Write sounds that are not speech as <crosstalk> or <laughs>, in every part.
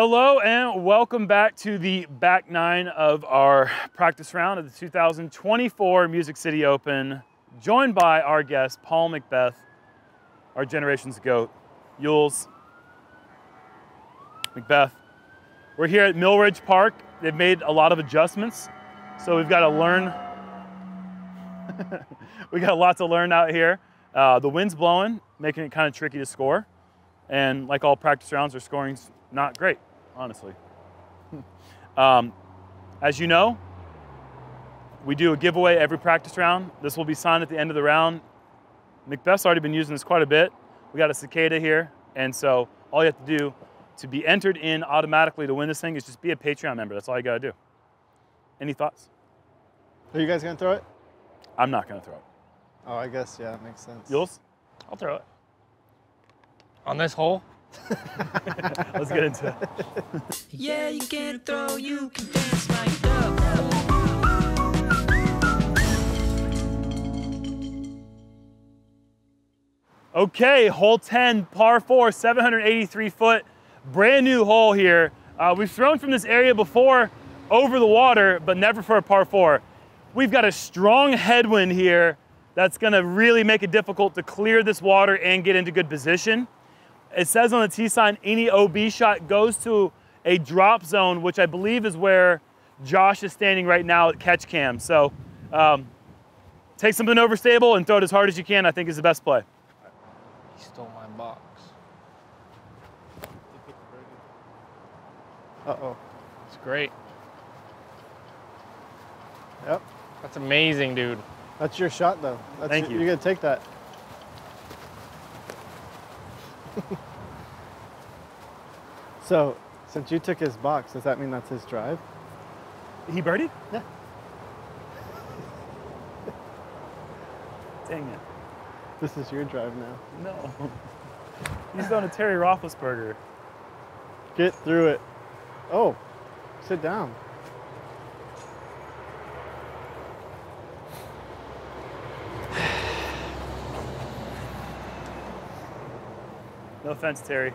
Hello and welcome back to the back nine of our practice round of the 2024 Music City Open, joined by our guest, Paul McBeth, our generation's GOAT, Yules, McBeth. We're here at Mill Ridge Park. They've made a lot of adjustments, so we've got to learn. <laughs> we got a lot to learn out here. Uh, the wind's blowing, making it kind of tricky to score. And like all practice rounds, our scoring's not great, honestly. um, as you know, we do a giveaway every practice round. This will be signed at the end of the round. McBeth's already been using this quite a bit. We got a cicada here, and so all you have to do to be entered in automatically to win this thing is just be a Patreon member. That's all you gotta do. Any thoughts? Are you guys gonna throw it? I'm not gonna throw it. Oh, I guess, yeah, it makes sense. Yules? I'll throw it. On this hole? <laughs> Let's get into it. Yeah, you can throw, you can dance like. Okay, hole 10, par four, 783 foot, brand new hole here. Uh, we've thrown from this area before over the water, but never for a par four. We've got a strong headwind here that's gonna really make it difficult to clear this water and get into good position. It says on the T-sign, any OB shot goes to a drop zone, which I believe is where Josh is standing right now at catch cam. So um, take something overstable and throw it as hard as you can, I think is the best play. He stole my box. Uh-oh. It's great. Yep. That's amazing, dude. That's your shot, though. That's Thank your- you. You're gonna take that. <laughs> so, since you took his box, does that mean that's his drive? He birdied? Yeah. Dang it. This is your drive now. No. He's on a Terry Roethlisberger. Get through it. Oh, sit down. No offense, Terry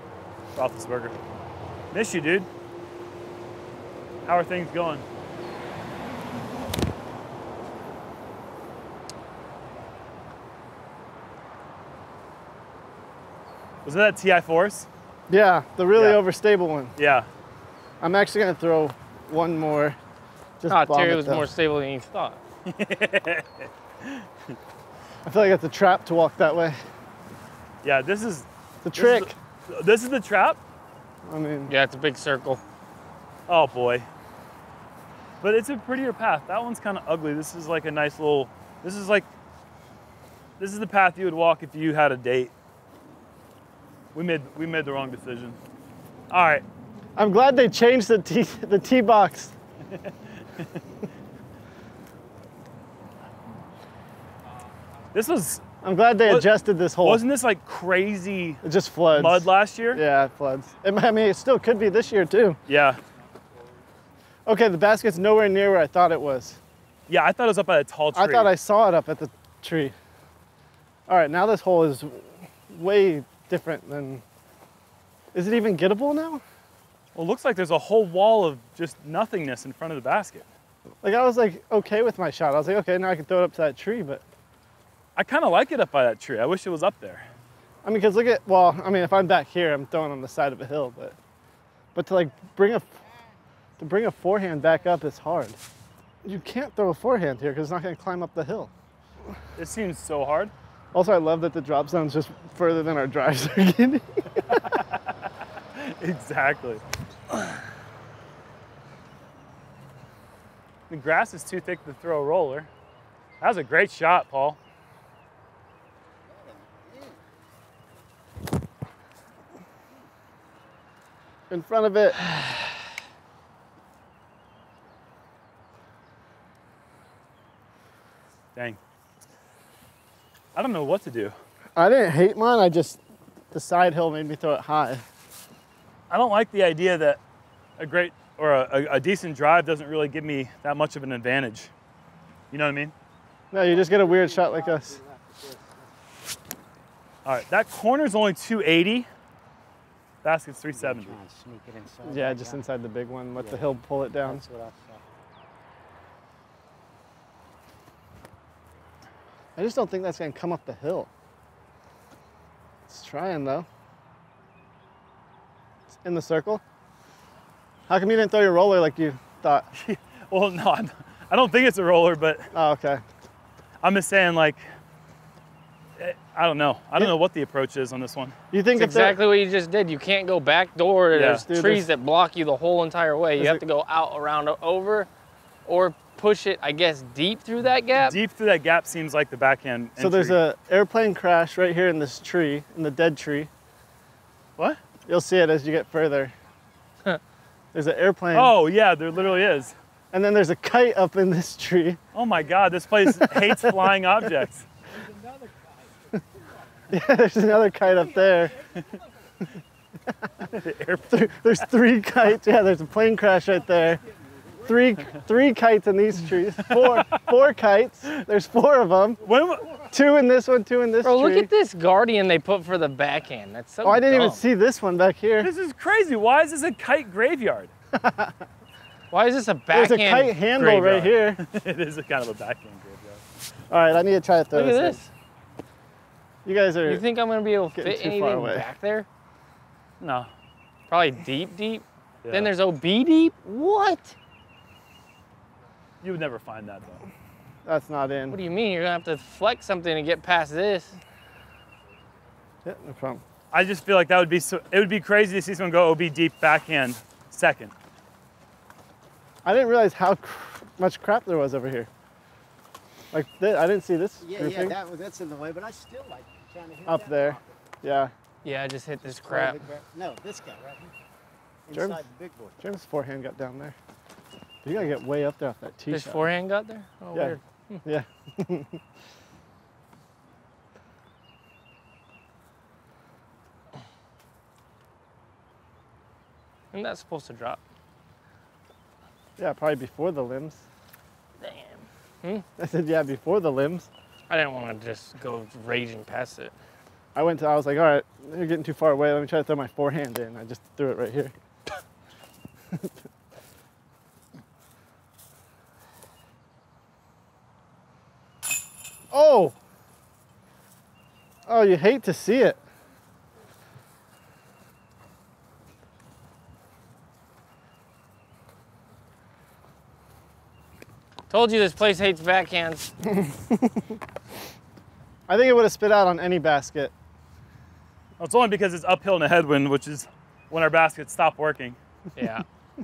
Roethlisberger. Miss you, dude. How are things going? Wasn't that Ti Force? Yeah, the really Yeah. overstable one. Yeah. I'm actually gonna throw one more. Just Ah, Terry was though. more stable than you thought. I feel like it's a trap to walk that way. Yeah, this is The this is trick. the- This is the trap? I mean, Yeah, it's a big circle. Oh boy. But it's a prettier path. That one's kind of ugly. This is like a nice little, this is like, this is the path you would walk if you had a date. We made, we made the wrong decision. All right, I'm glad they changed the tee the tee box. <laughs> this was, I'm glad they What- adjusted this hole. wasn't this like crazy it just floods. mud last year? Yeah, it floods. It, I mean, it still could be this year too. Yeah. Okay, the basket's nowhere near where I thought it was. Yeah, I thought it was up by a tall tree. I thought I saw it up at the tree. All right, now this hole is way different than. Is it even gettable now? Well, it looks like there's a whole wall of just nothingness in front of the basket. Like I was like okay with my shot. I was like, okay, now I can throw it up to that tree, but I kind of like it up by that tree. I wish it was up there. I mean, cause look at well, I mean, if I'm back here, I'm throwing on the side of a hill, but but to like bring a to bring a forehand back up is hard. You can't throw a forehand here because it's not going to climb up the hill. It seems so hard. Also, I love that the drop zone's just further than our drives are getting. <laughs> Exactly. The grass is too thick to throw a roller. That was a great shot, Paul. In front of it. <sighs> Dang. I don't know what to do. I didn't hate mine. I just the side hill made me throw it high. I don't like the idea that a great or a, a, decent drive doesn't really give me that much of an advantage. You know what I mean? No, you just get a weird shot like us. All right, that corner's only 280. Basket's 370. Try and sneak it inside. Yeah, just gap. inside the big one. Let the hill pull it down. That's what I thought. I just don't think that's gonna come up the hill. It's trying though. It's in the circle. How come you didn't throw your roller like you thought? <laughs> Well, no, I'm, I don't think it's a roller, but Oh, okay. I'm just saying, like, I don't know. I don't Yeah. know what the approach is on this one. You think It's exactly what you just did. You can't go back door. There's Dude, trees there's- that block you the whole entire way. You There's have a- to go out, around, over, or push it, I guess, deep through that gap. Deep through that gap seems like the backhand. So there's entry. a airplane crash right here in this tree, in the dead tree. what? You'll see it as you get further. <laughs> there's an airplane. Oh yeah, there literally is. And then there's a kite up in this tree. Oh my God, this place hates flying <laughs> objects. <laughs> Yeah, there's another kite up <laughs> <laughs> there. There's three kites. Yeah, there's a plane crash right there. Three, three kites in these trees. Four, four kites. There's four of them. When, Two in this one, two in this Bro, tree. look at this guardian they put for the backhand. That's so Oh, I didn't even see this one back here. this is crazy. Why is this a kite graveyard? Why is this a There's backhand? a kite handle right here. it is a kind of a backhand graveyard. All right, I need to try to throw Look at this. This. in. You guys are. You think I'm gonna be able to fit too anything back there? No. Probably deep, deep. Yeah. Then there's OB deep. What? You would never find that though. that's not in. What do you mean? You're gonna have to flex something to get past this. Yeah, no problem. I just feel like that would be so. It would be crazy to see someone go OB deep backhand second. I didn't realize how cr- much crap there was over here. Like thi- I didn't see this Yeah, grouping yeah, that that's in the way, but I still like trying to hit up there. rock. Yeah, Yeah, I just hit this Or crap. No, this guy right here. Germ- Inside the big boy. James' forehand got down there. You gotta get way up there off that tee This shot. forehand got there? Oh, Yeah. weird. Hmm. Yeah. <laughs> Isn't that supposed to drop? Yeah, probably before the limbs. Damn. Hmm? I said, yeah, before the limbs. I didn't want to just go raging past it. I went to, I was like, all right, you're getting too far away. Let me try to throw my forehand in. I just threw it right here. <laughs> oh! Oh, you hate to see it. Told you this place hates backhands. <laughs> I think it would have spit out on any basket. Well, it's only because it's uphill in a headwind, which is when our baskets stop working. Yeah. <laughs>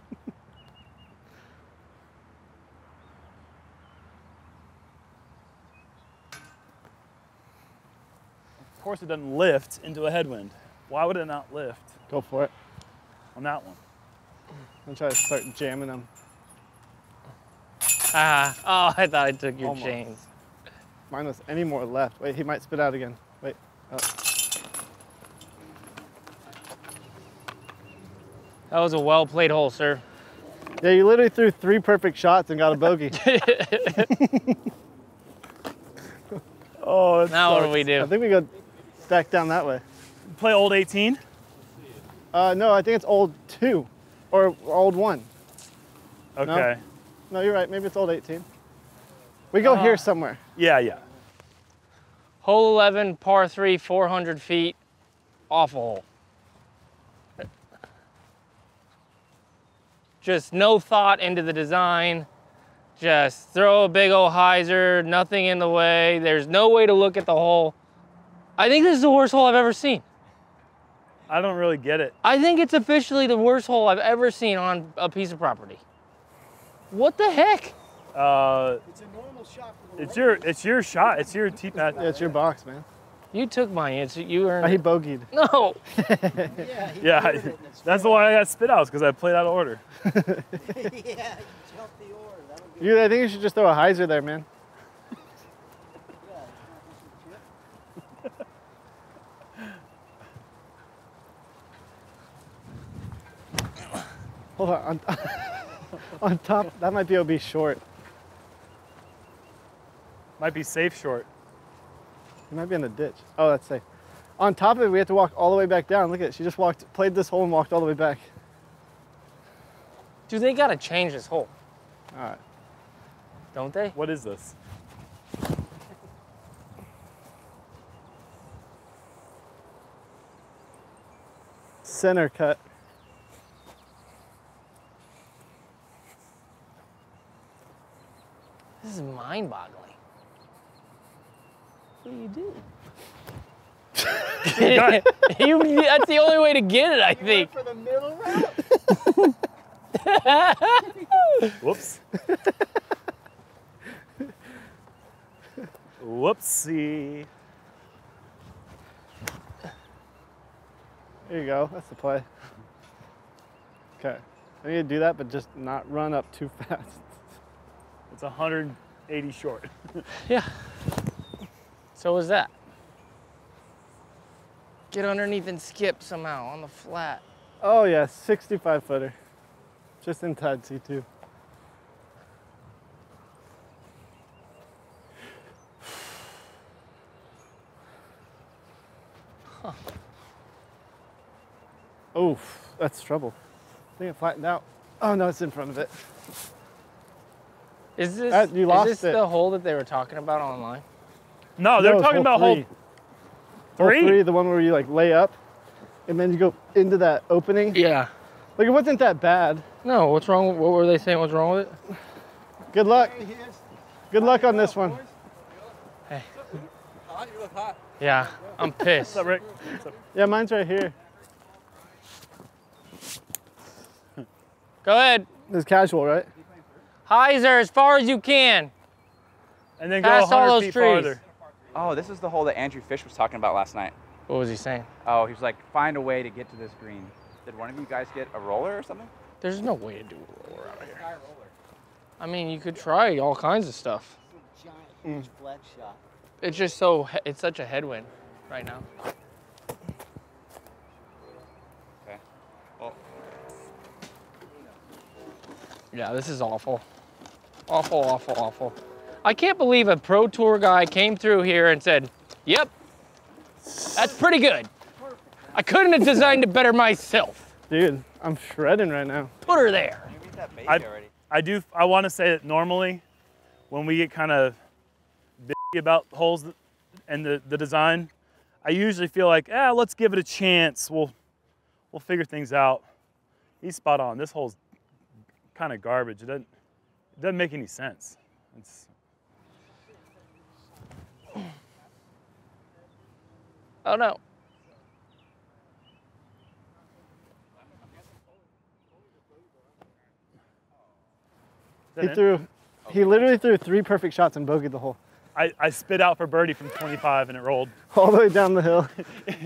Of course, it doesn't lift into a headwind. Why would it not lift Go for it. on that one? I'm try to start jamming them. <laughs> Ah. Oh, I thought I took your Almost. chains. Mine was any more left. Wait, he might spit out again. Wait. Oh. That was a well played hole, sir. Yeah, you literally threw three perfect shots and got a bogey. <laughs> <laughs> Oh, that's Now what do we do? I think we go back down that way. play old 18. Uh, no, I think it's old two or old one. Okay. No, you're right. Maybe it's old 18. We go here Uh. somewhere. Yeah, yeah. Hole 11, par 3, 400 feet, awful hole. Just no thought into the design. Just throw a big old hyzer, nothing in the way. There's no way to look at the hole. I think this is the worst hole I've ever seen. I don't really get it. I think it's officially the worst hole I've ever seen on a piece of property. What the heck? Uh, It's a normal shot for the it's your it's your shot. It's your tee pad. Yeah, it's your box, man. You took my answer. you earned he it. bogeyed. No. <laughs> Yeah, he Yeah, it, that's the why I got spit outs because I played out of order. <laughs> yeah, you jumped the order. That'll You, I think you should just throw a hyzer there, man. <laughs> Hold on. On, on top, that might be OB short. Might be safe short. He might be in the ditch. Oh, that's safe. On top of it, we have to walk all the way back down. Look at it. She just walked, played this hole and walked all the way back. Dude, they gotta change this hole, All right. don't they? What is this? Center cut. This is mind-boggling. What do you do? <laughs> <laughs> you, that's the only way to get it, I think. For the middle route. <laughs> Whoops. Whoopsie. There you go. That's the play. Okay. I need to do that, but just not run up too fast. It's 180 short. <laughs> Yeah. So was that. Get underneath and skip somehow on the flat. Oh yeah, 65 footer. Just in inside C2. Oof, that's trouble. I think it flattened out. Oh no, it's in front of it. Is this, Uh, you lost is this it. the hole that they were talking about online? No, they're No, it's talking about hole Hole three. three, the one where you like lay up, and then you go into that opening. Yeah. Like it wasn't that bad. No, what's wrong? What were they saying? What's wrong with it? Good luck. Good luck on this one. Hot, you look hot. Yeah, I'm pissed. What's up, Rick? What's up? Yeah, mine's right here. Go ahead. It's casual, right? Hyzer, as far as you can. And then go Past 100 all those feet trees. farther. Oh, this is the hole that Andrew Fish was talking about last night. What was he saying? Oh, he was like, find a way to get to this green. Did one of you guys get a roller or something? There's no way to do a roller out here. I mean, you could try all kinds of stuff. Giant, huge flat shot. It's just so it's such a headwind right now. Okay. Well, Yeah, this is awful. Awful, awful, awful. I can't believe a pro tour guy came through here and said, "Yep, that's pretty good." I couldn't have designed it better myself. Dude, I'm shredding right now. Put her there. you that base I- already. I do. I want to say that normally, when we get kind of bitchy about holes and the, the design, I usually feel like, ah, let's give it a chance. We'll we'll figure things out. He's spot on. This hole's kind of garbage. It doesn't it doesn't make any sense. It's, Oh no. He in? threw, he literally threw three perfect shots and bogeyed the hole. I, I spit out for birdie from 25 and it rolled. <laughs> All the way down the hill. <laughs>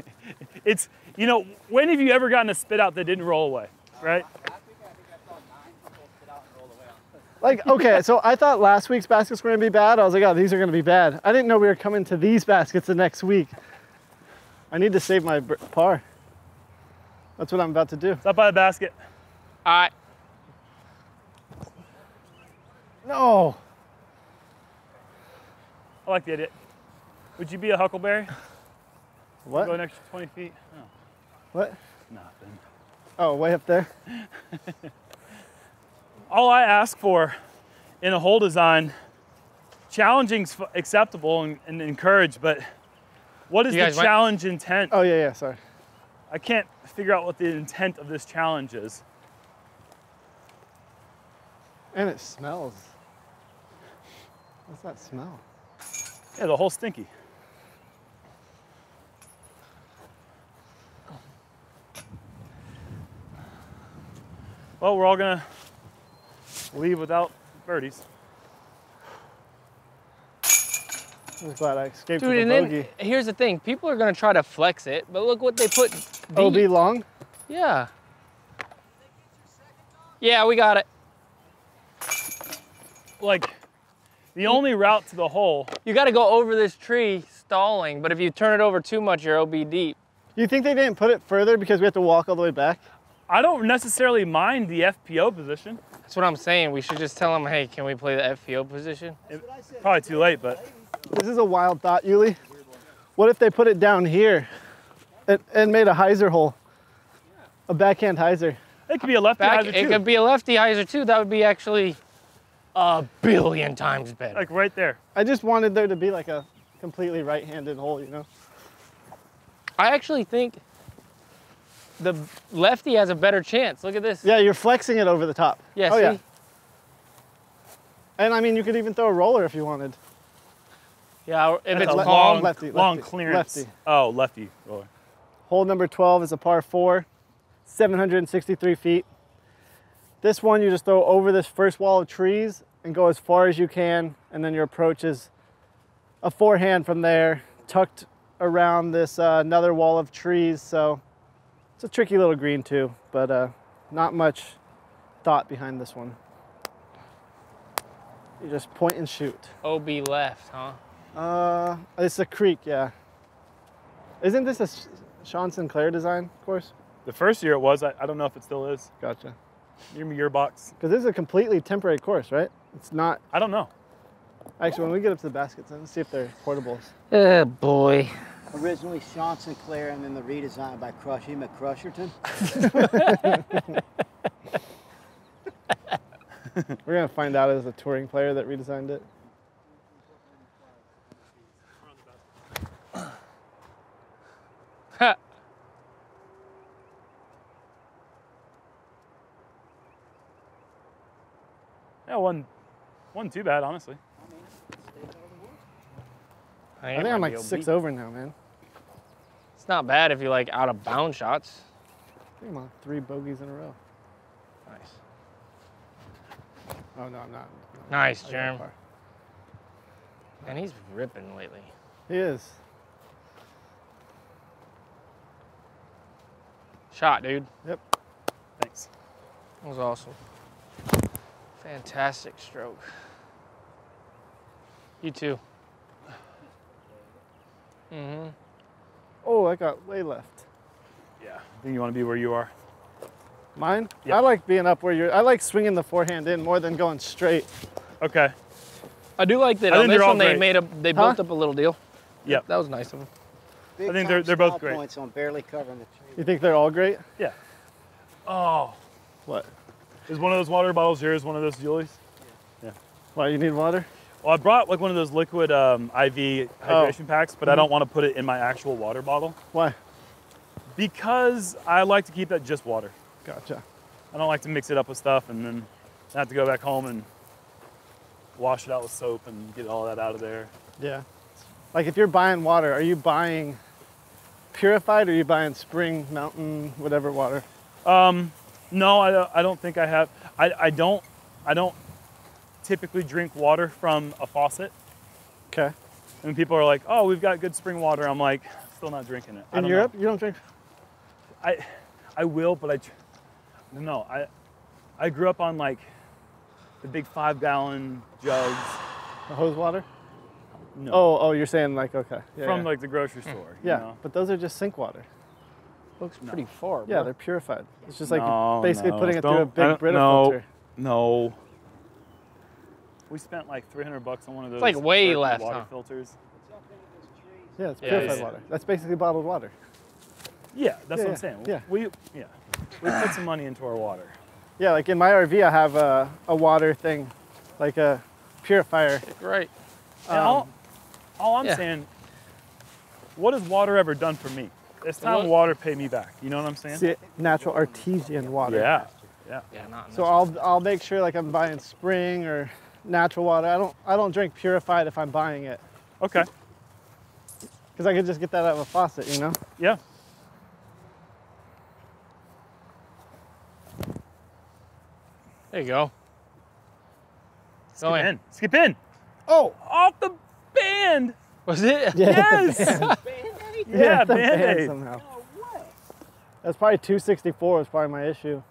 It's you know when have you ever gotten a spit out that didn't roll away, right? Like, okay, so I thought last week's baskets were gonna be bad. I was like, oh, these are gonna be bad. I didn't know we were coming to these baskets the next week. I need to save my par. That's what I'm about to do. Stop by the basket. All right. No. I like the idea. Would you be a huckleberry? What? Go an extra 20 feet? Oh, What? nothing. Oh, way up there. <laughs> All I ask for in a hole design, challenging's f- acceptable and, and encouraged, but what is the guys might- challenge intent? Oh yeah, yeah. Sorry. I can't figure out what the intent of this challenge is. And it smells. What's that smell? Yeah, the hole's stinky. Well, we're all gonna leave without birdies. I'm glad I escaped Dude, with a and then bogey. here's the thing. People are gonna try to flex it, but look what they put. Oh, OB deep. long. Yeah. Yeah, we got it. Like, the only route to the hole, You got to go over this tree stalling, but if you turn it over too much, you're OB deep. You think they didn't put it further because we have to walk all the way back? I don't necessarily mind the FPO position. That's what I'm saying. We should just tell them, hey, can we play the FPO position? Probably too late, but This is a wild thought, Yuli. What if they put it down here? and, and made a hyzer hole. A backhand hyzer. It could be a lefty Back, hyzer it could be a lefty hyzer too. That would be actually a billion times better. like right there. I just wanted there to be like a completely right-handed hole, you know? I actually think the lefty has a better chance. Look at this. Yeah, you're flexing it over the top. Yeah, oh, see? yeah. And I mean, you could even throw a roller if you wanted. Yeah, if That's it's a long, long, lefty, long lefty, clearance. lefty. Oh, lefty. roller. Hole number 12 is a par four, 763 feet. This one, you just throw over this first wall of trees and go as far as you can. And then your approach is a forehand from there, tucked around this uh, another wall of trees. So it's a tricky little green too, but uh, not much thought behind this one. You just point and shoot. OB left, huh? Uh, it's a creek, yeah. Isn't this a Sh- Sean Sinclair design course? The first year it was. I, I don't know if it still is. Gotcha. Give me your box. Because this is a completely temporary course, right? It's not. I don't know. Actually, when we get up to the baskets, let's see if they're portables. Oh boy. Originally Sean Sinclair and then the redesign by Crushy McCrusherton. <laughs> <laughs> We're gonna find out as a touring player that redesigned it. Ha. <laughs> Yeah, one, one too bad, honestly. I think I'm like six over now, man. It's not bad if you like out of bound shots. I think I'm on three bogeys in a row. Nice. Oh no, I'm not. Nice, I got Jerm. And he's ripping lately. He is. Shot, dude. Yep. Thanks. That was awesome. Fantastic stroke. You too. Mm-hmm. Oh, I got way left. Yeah. I think you want to be where you are. Mine? Yep. I like being up where you're. I like swinging the forehand in more than going straight. Okay. I do like that I on think this they're all one they great. made a they Huh? built up a little deal. Yeah. That was nice of them. Big I think they're- they're both great. points on barely covering the tree. You think they're all great? Yeah. Oh. What? Is one of those water bottles yours? One of those Julie's? Why you need water? Well, I brought like one of those liquid um, IV Oh. hydration packs, but I don't want to put it in my actual water bottle Why? because I like to keep that just water. Gotcha. I don't like to mix it up with stuff and then have to go back home and wash it out with soap and get all that out of there. Yeah. Like if you're buying water, are you buying purified or are you buying spring, mountain, whatever water? Um, no, I, don't- I don't think I have. I, I don't. I don't typically drink water from a faucet. Okay. And people are like, "Oh, we've got good spring water." I'm like, still not drinking it. I In Europe, know. you don't drink. I, I will, but I, no, I, I grew up on like the big five gallon jugs The hose water? No. Oh, oh, you're saying like okay. Yeah, from yeah. like the grocery hmm. store. you yeah, know? but those are just sink water. Looks pretty far. Yeah, bro. they're purified. It's just like No, basically no, putting it through a don't- I big don't- Brita no. filter. No. We spent like 300 bucks on one of those. It's like way less, water huh? filters. Yeah, it's Yeah, purified yeah. water. That's basically bottled water. Yeah, that's Yeah, what I'm saying. yeah. We, yeah, we put some money into our water. Yeah, like in my RV, I have a, a water thing, like a purifier. Right. Um, all, all I'm yeah. saying, what has water ever done for me? It's time water pay me back. You know what I'm saying? See, natural artesian water. Yeah, yeah. Yeah, not So I'll I'll make sure like I'm buying spring or natural water. I don't I don't drink purified if I'm buying it Okay. because I could just get that out of a faucet, you know. Yeah. There you go. Skip Go in. in. Skip in. Oh, Off the band. Was it? <laughs> Yes. <laughs> yeah, the band Band-Aid. somehow. That's probably 264 was probably my issue.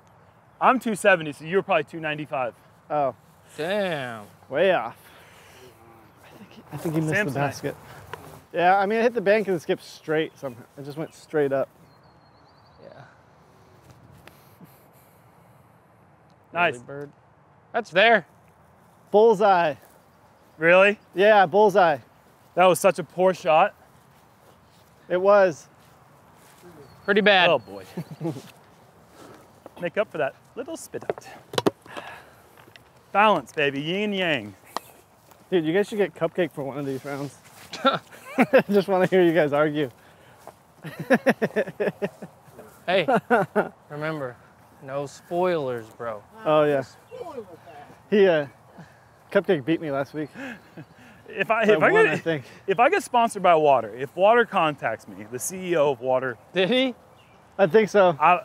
I'm 270, so you're probably 295. Oh, Damn. way off. I think he, I think he missed Samsonite. the basket. Yeah, I mean I hit the bank and it skipped straight somehow. It just went straight up. Yeah. Nice. Early bird. That's there. Bullseye. Really? Yeah, bullseye. That was such a poor shot. It was. Pretty bad. Oh boy. <laughs> Make up for that little spit out. Balance, baby, yin and yang. Dude, you guys should get cupcake for one of these rounds. I <laughs> <laughs> just want to hear you guys argue. <laughs> Hey, remember, no spoilers, bro. Oh yeah. He uh, cupcake beat me last week. If I, By if I, one, I get, think. if I get sponsored by Water, if Water contacts me, the CEO of Water, Did he? I think so. I,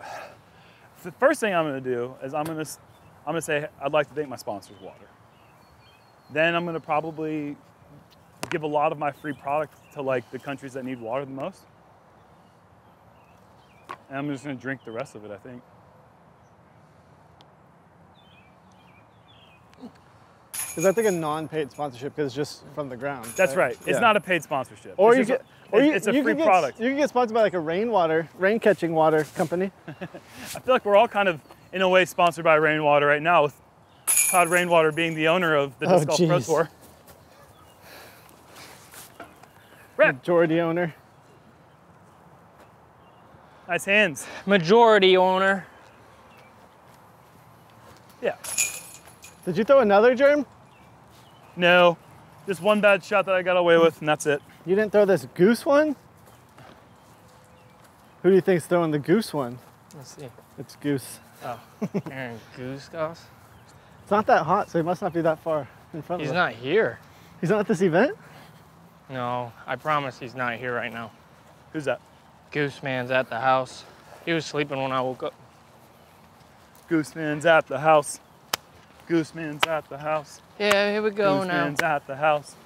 <sighs> the first thing I'm gonna do is I'm gonna, s- I'm gonna say I'd like to thank my sponsors, Water. Then I'm gonna probably give a lot of my free product to like the countries that need water the most. And I'm just gonna drink the rest of it, I think. Because I think a non-paid sponsorship because it's just from the ground. That's right. It's Yeah. not a paid sponsorship. Or It's you get, a, or it's- you, it's a free get, product. You can get sponsored by like a rainwater, rain-catching water company. <laughs> I feel like we're all kind of, in a way, sponsored by Rainwater right now, with Todd Rainwater being the owner of the Oh, Disc Golf Pro jeez. Tour. Rep. Majority owner. Nice hands. Majority owner. Yeah. Did you throw another germ? No, just one bad shot that I got away with, and that's it. You didn't throw this goose one? Who do you think's throwing the goose one? Let's see. It's goose. Oh, Aaron Goose Goss. It's not that hot, so he must not be that far in front He's of us. He's not here. He's not at this event? No, I promise he's not here right now. Who's that? Goose Man's at the house. He was sleeping when I woke up. Gooseman's at the house. Gooseman's at the house. Yeah, here we go now. Gooseman's at the house.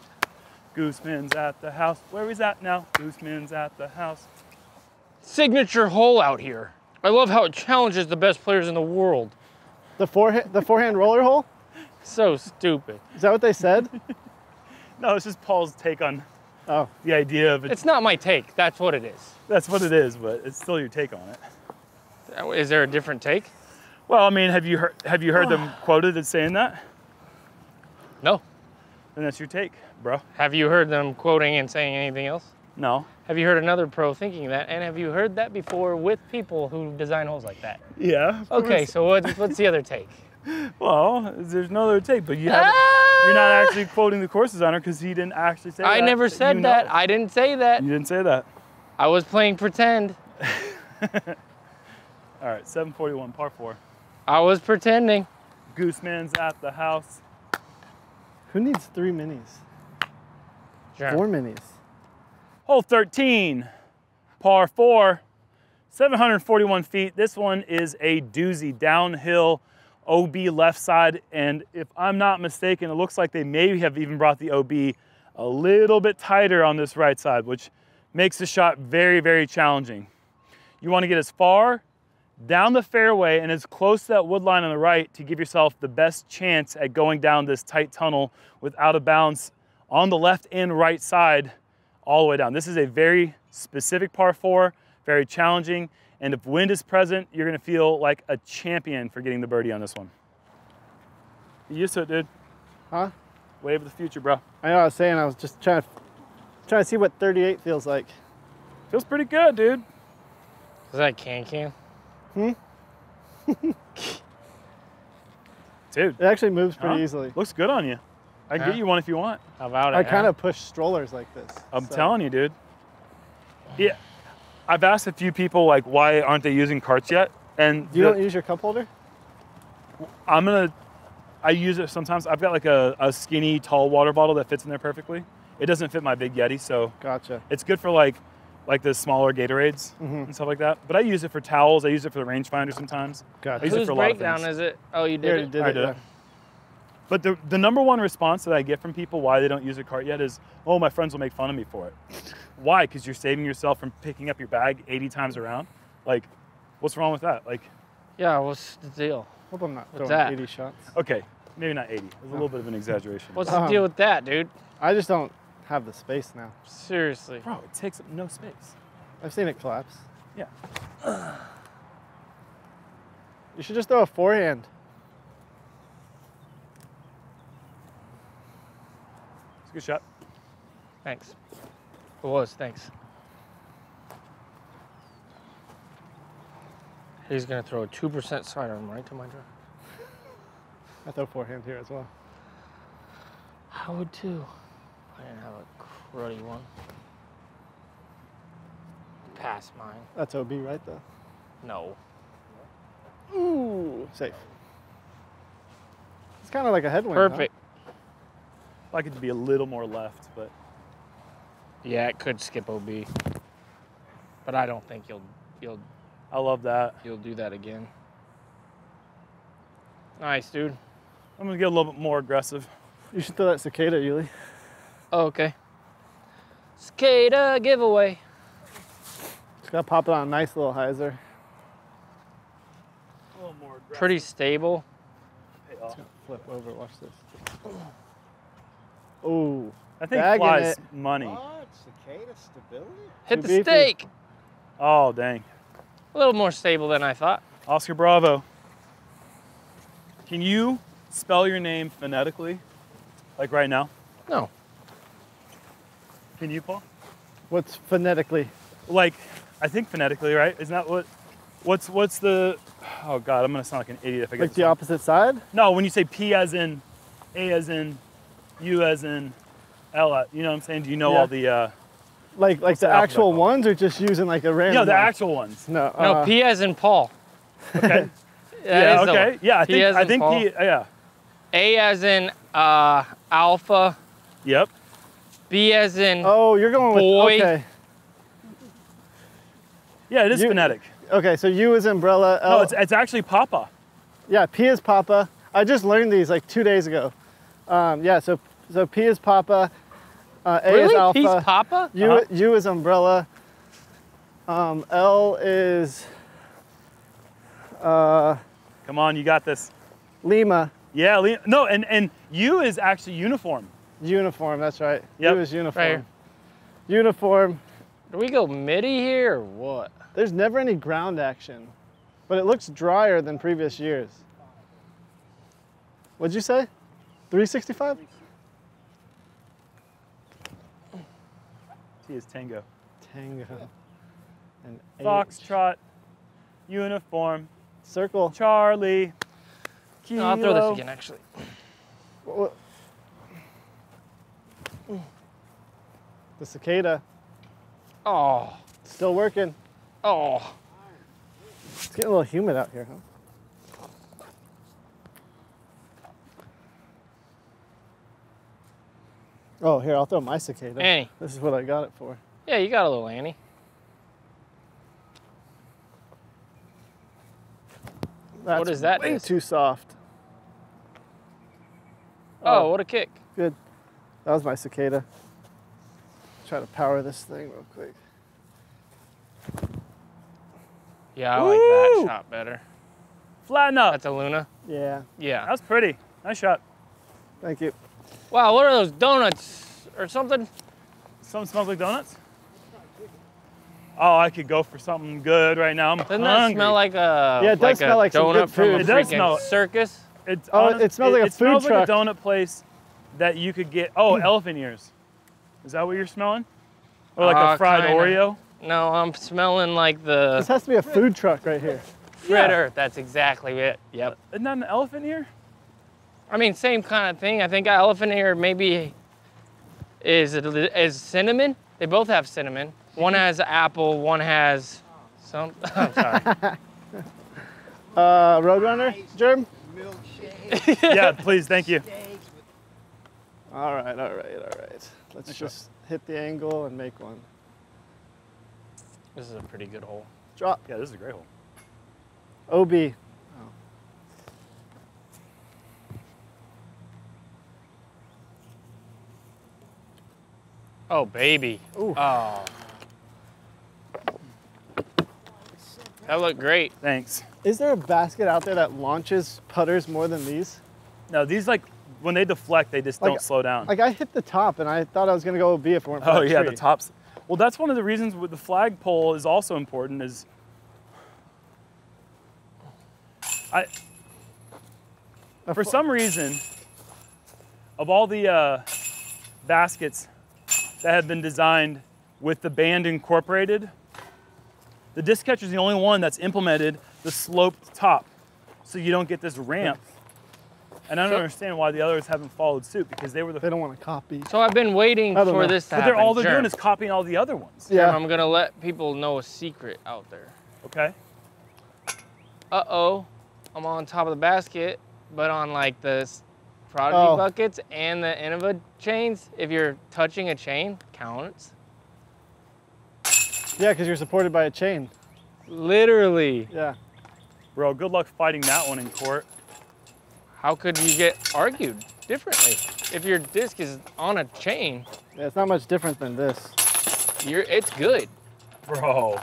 Gooseman's at the house. Where is that now? Gooseman's at the house. Signature hole out here. I love how it challenges the best players in the world. The forehand, the forehand roller hole? So stupid. Is that what they said? <laughs> No, it's just Paul's take on oh, the idea of it. It's not my take. That's what it is. That's what it is, but it's still your take on it. Is there a different take? Well, I mean, have you heard have you heard them <sighs> quoted as saying that? No. Then that's your take, bro. Have you heard them quoting and saying anything else? No. Have you heard another pro thinking that? And have you heard that before with people who design holes like that? Yeah. Okay, so what, what's the other take? <laughs> Well, there's no other take, but you haven't, ah! you're not actually quoting the course designer because he didn't actually say I that. I never you said know. that. I didn't say that. You didn't say that. I was playing pretend. <laughs> All right, 741, par four. I was pretending. Gooseman's at the house. who needs three minis? Sure. Four minis. Hole 13, par four, 741 feet. This one is a doozy downhill OB left side. And if I'm not mistaken, it looks like they may have even brought the OB a little bit tighter on this right side, which makes the shot very, very challenging. You want to get as far down the fairway and as close to that wood line on the right to give yourself the best chance at going down this tight tunnel without a bounce on the left and right side all the way down. This is a very specific par four, very challenging, and if wind is present, you're gonna feel like a champion for getting the birdie on this one. You used to it, dude. Huh? Wave of the future, bro. I know what I was saying. I was just trying to, trying to see what 38 feels like. Feels pretty good, dude. Is that can can? Hmm? <laughs> Dude, It actually moves pretty huh? easily. looks good on you. I can Huh? get you one if you want. How about it? I kind huh? of push strollers like this. I'm so- telling you, dude. Yeah, I've asked a few people like why aren't they using carts yet, and You the- don't use your cup holder? I'm gonna. I use it sometimes. I've got like a, a skinny, tall water bottle that fits in there perfectly. It doesn't fit my big Yeti, so Gotcha. it's good for like like the smaller Gatorades Mhm. and stuff like that. But I use it for towels. I use it for the rangefinder sometimes. Gotcha. I use it Whose for a lot of breakdown is it? Oh, you You did already it? did I it. did. yeah. But the the number one response that I get from people why they don't use a cart yet is, oh, my friends will make fun of me for it. why? Because you're saving yourself from picking up your bag 80 times around. Like, what's wrong with that? Like, Yeah, what's the deal? Hope I'm not What's throwing that? 80 shots. okay, maybe not 80. It's a little bit of an exaggeration. What's Um, the deal with that, dude? I just don't have the space now. Seriously. Bro, it takes up no space. I've seen it collapse. Yeah. You should just throw a forehand. It's a good shot. Thanks. It was, thanks. He's gonna throw a two percent sidearm right to my drive. I throw forehand here as well. I would too. I didn't have a cruddy one. Pass mine. That's OB right though. No. Ooh, safe. It's kind of like a headwind. Perfect. I'd like it to be a little more left, but Yeah, it could skip OB. But I don't think you'll you'll I love that. you'll do that again. Nice, dude. I'm gonna get a little bit more aggressive. You should throw that cicada, Yuli. Oh, okay. Skata giveaway. Just gotta pop it on a nice little hyzer. A little more aggressive. Pretty stable. Pay off. Flip over, watch this. Oh, I think Bagging flies it. money. What? Cicada stability? Hit Too the stake. Oh dang. A little more stable than I thought. Oscar Bravo. Can you spell your name phonetically? Like right now? No. Can you, Paul? what's phonetically? Like, I think phonetically, right? Isn't that what? What's what's the? Oh God, I'm gonna sound like an idiot if I get Like the wrong. opposite side? No, when you say P as in, A as in, U as in, Ella. You know what I'm saying? Do you know Yeah. all the? Uh, Like like the the actual ones, or just using like a random? no, the one? actual ones. No. No, uh, P as in Paul. Okay. <laughs> Yeah. is the Okay. Yeah. I P think as I think Paul. P. Yeah. A as in uh, alpha. Yep. B as in Oh, you're going Boy. with okay. Yeah, it is You- phonetic. Okay, so U is umbrella. L, No, it's it's actually Papa. yeah, P is Papa. I just learned these like two days ago. Um, yeah, so so P is Papa. Uh, A is really Alpha. Peace Papa. U, Uh-huh. U is umbrella. Um, L is uh, Come on, you got this. Lima. Yeah. Le- No, and and U is actually uniform. Uniform, that's right. Yep. U is uniform. here. Uniform. Do we go MIDI here or what? There's never any ground action, but it looks drier than previous years. What'd you say? 365? T is Tango. Tango. And H. Foxtrot. Uniform. Circle. Charlie. Kilo. No, I'll throw this again actually. The cicada. Oh, Still working. oh. It's getting a little humid out here, huh? Oh, here, I'll throw my cicada. Annie. This is what I got it for. Yeah, you got a little Annie. That's is that Way disc? too soft. Oh, oh, what a kick. Good. That was my cicada. Try to power this thing real quick. Yeah, I like that shot better. Flatten up. That's a Luna. Yeah, Yeah. That's pretty. Nice shot. thank you. Wow, what are those donuts or something? Something smells like donuts. Oh, I could go for something good right now. I'm Doesn't hungry. that smell like a Yeah, it does like smell a like some donut good from a food. It does freaking smell- circus? It's Oh, it smells like a food truck. it smells food like a donut place that you could get. Oh, <clears throat> elephant ears. Is that what you're smelling? Or like Uh, a fried kinda. Oreo? No, I'm smelling like the This has to be a food truck right here. fritter. That's exactly it. Yep. Isn't that an elephant ear? I mean, same kind of thing. I think elephant ear maybe is is cinnamon. They both have cinnamon. One has apple. One has some. <laughs> I'm sorry. <laughs> Uh, Roadrunner, Jerm? Yeah, please, thank you. All right, all right, all right. Let's Nice shot. just hit the angle and make one. this is a pretty good hole. Drop. Yeah, this is a great hole. OB. Oh baby. Ooh. Oh. That looked great. Thanks. Is there a basket out there that launches putters more than these? No, these like when they deflect, they just Like- don't slow down. Like I hit the top and I thought I was gonna go OB if it weren't for oh yeah, tree. the tops. Well, that's one of the reasons with the flagpole is also important. Is I A for some reason of all the uh, baskets that have been designed with the band incorporated, The disc catcher is the only one that's implemented the sloped top, so you don't get this ramp. And I don't So- understand why the others haven't followed suit because they were the. They don't want to copy. So I've been waiting for know. this to But happen. they're all they're Sherm. doing is copying all the other ones. Sherm, Yeah. I'm gonna let people know a secret out there. Okay. Uh oh, I'm on top of the basket, but on like the s- Prodigy Oh. buckets and the Innova chains, if you're touching a chain, counts. Yeah, because you're supported by a chain. Literally. Yeah. Bro, good luck fighting that one in court. How could you get argued differently? If your disc is on a chain, Yeah, it's not much different than this. you're it's good, Bro.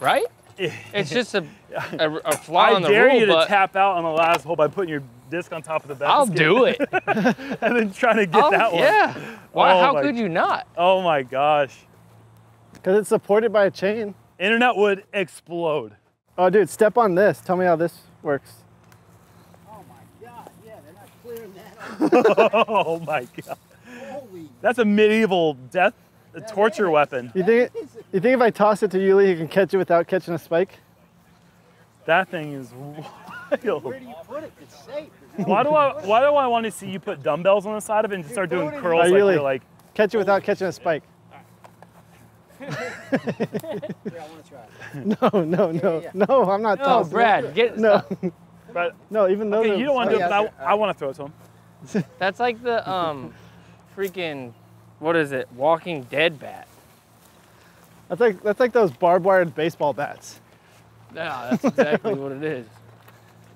right? <laughs> It's just a, <laughs> a, a flaw I in the dare you to but tap out on the last hole by putting your disc on top of the basket. I'll do it. <laughs> and then trying to get I'll- that one. Yeah. Why? Oh how my- could you not? Oh my gosh. Because it's supported by a chain. Internet would explode. Oh, dude, step on this. Tell me how this works. Oh my God, yeah, they're not clearing that up. <laughs> oh my god. Holy, That's a medieval death a torture weapon. You think? You think if I toss it to Yuli, he can catch it without catching a spike? That thing is <laughs> wild. where do you put it? It's safe. Why do I why do I want to see you put dumbbells on the side of it and just start doing curls I like really- you're like Catch it without catching a spike. <laughs> Here, I want to try. <laughs> No, no, no, yeah. no. I'm not No, tossing. Brad, get No, but no. Even though okay, you don't want to do it, yeah, but okay. I, I want to throw it to him. <laughs> That's like the um, freaking, what is it? Walking Dead bat. That's like that's like those barbed wired baseball bats. Yeah, that's exactly what it is.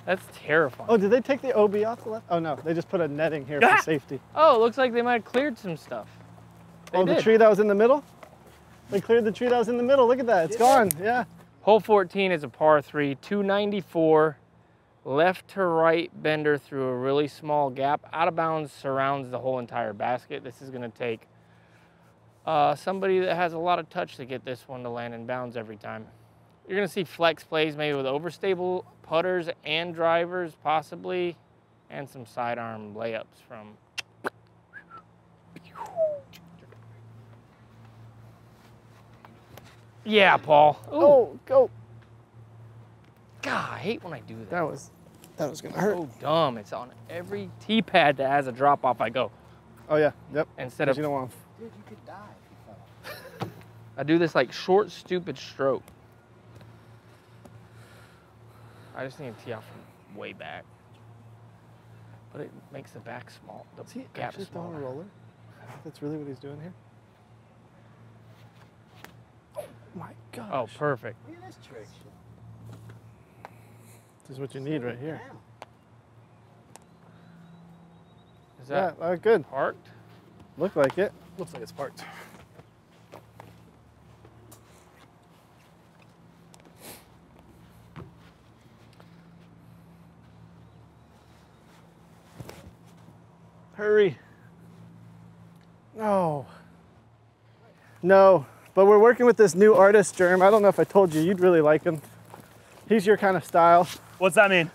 That's terrifying. Oh, did they take the OB off the left? Oh no, they just put a netting here Ah! for <laughs> safety. Oh, it looks like they might have cleared some stuff. They oh, the tree that was in the middle. They cleared the tree that was in the middle. Look at that. It's gone. Yeah. Hole 14 is a par three, 294, left to right bender through a really small gap. Out of bounds surrounds the whole entire basket. This is gonna take uh, somebody that has a lot of touch to get this one to land in bounds every time. You're gonna see flex plays maybe with overstable putters and drivers possibly, and some sidearm layups from Yeah, Paul. Ooh. Oh, go. God, I hate when I do that. That was that was gonna hurt. so dumb. It's on every tee pad that has a drop off I go. Oh yeah. Yep. Instead 'Cause of you don't want. Dude, you could die if you fell. <laughs> I do this like short, stupid stroke. I just need to tee off from way back. But it makes the back small. The Is he gap actually throwing a roller? That's really what he's doing here. Oh my God. Oh, perfect. Look at this trick. This is what you need right here. Down. Is Yeah. that Uh, good. parked? Look like it. Looks like it's parked. Hurry. No. No, but we're working with this new artist, Jerm. I don't know if I told you, you'd really like him. He's your kind of style. What's that mean?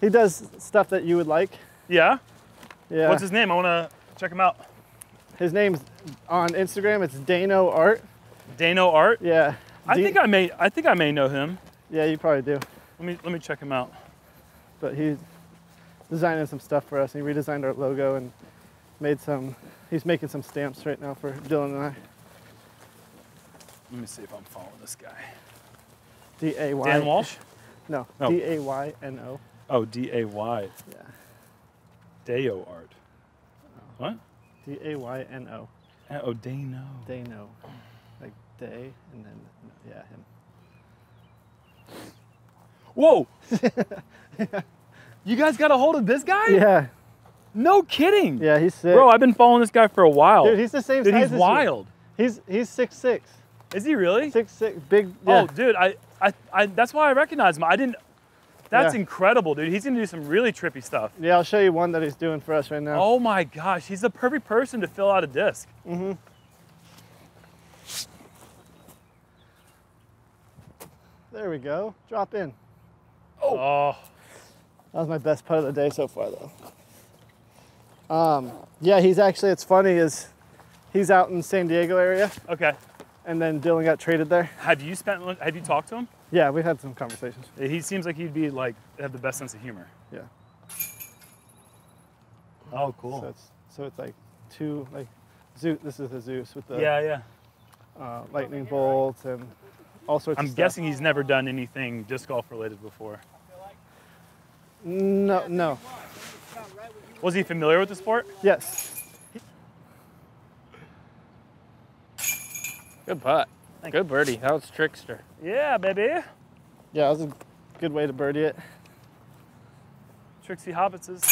He does stuff that you would like. Yeah? Yeah. What's his name? I want to check him out. His name's on Instagram. It's Dayno Art. Dayno Art. Yeah. I D- think I may I think I may know him. Yeah, you probably do. Let me let me check him out. But he's designing some stuff for us. He redesigned our logo and made some. He's making some stamps right now for Dylan and I. Let me see if I'm following this guy. D A Y. Dan Walsh? No. Oh. D A Y N O. Oh, D A Y. Yeah. Deo Art. What? D A Y N O. Uh, Oh, Dayno. Dayno. Like day and then yeah him. Whoa! <laughs> you guys got a hold of this guy? Yeah. No kidding. Yeah, he's sick. Bro, I've been following this guy for a while. Dude, he's the same Dude, size he's as you. wild. He's he's six six. Is he really? Six six big yeah. Oh, dude, I, I, I, that's why I recognize him. I didn't. That's Yeah. incredible, dude. He's gonna do some really trippy stuff. Yeah, I'll show you one that he's doing for us right now. Oh my gosh, he's the perfect person to fill out a disc. Mm-hmm. There we go. Drop in. Oh, That was my best putt of the day so far, though. Um, yeah, he's actually. It's funny is he's out in the San Diego area, okay. and then Dylan got traded there. Have you spent? Have you talked to him? Yeah, we've had some conversations. He seems like he'd be like have the best sense of humor. Yeah. Oh, cool. So it's so it's like two like Zeus. This is the Zeus with the yeah, yeah. uh, lightning bolts and all sorts. I'm guessing he's never done anything disc golf related before. No, no. Was he familiar with the sport? Yes. Good putt. Good birdie. That was trickster. Yeah, baby. Yeah, that was a good way to birdie it. Trixie Hobbitzes.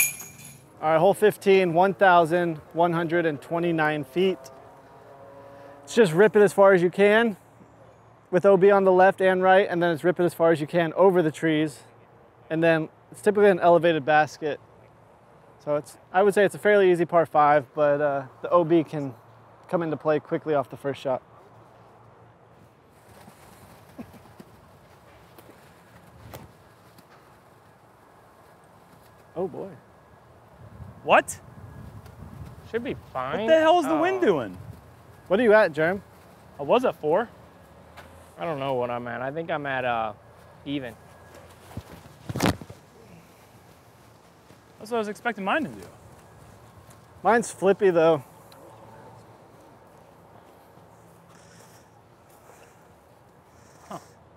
All right, hole 15, 1,129 feet. It's just rip it as far as you can with OB on the left and right, and then it's rip it as far as you can over the trees. And then it's typically an elevated basket. So it's, I would say it's a fairly easy par five, but uh, the OB can come into play quickly off the first shot. <laughs> Oh boy. What? Should be fine. What the hell is the wind Oh, doing? What are you at, Jerm? I was at four. I don't know what I'm at. I think I'm at uh, even. That's what I was expecting mine to do. Mine's flippy though.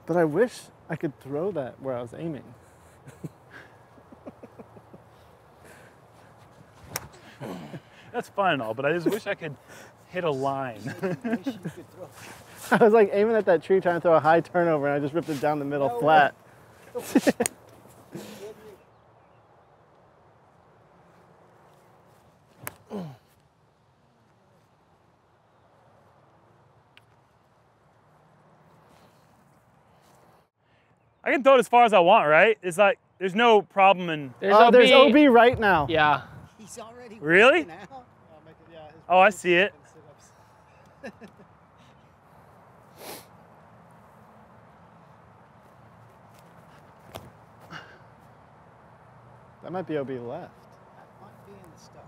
But I wish I could throw that where I was aiming. <laughs> That's fine and all, but I just wish I could hit a line. <laughs> <laughs> I was like aiming at that tree trying to throw a high turnover and I just ripped it down the middle flat. Can throw it as far as I want, right? It's like there's no problem in. There's Oh, OB. there's OB right now. Yeah. He's already Really? working. Oh, I see it. <laughs> That might be OB left. That might be in the stuff.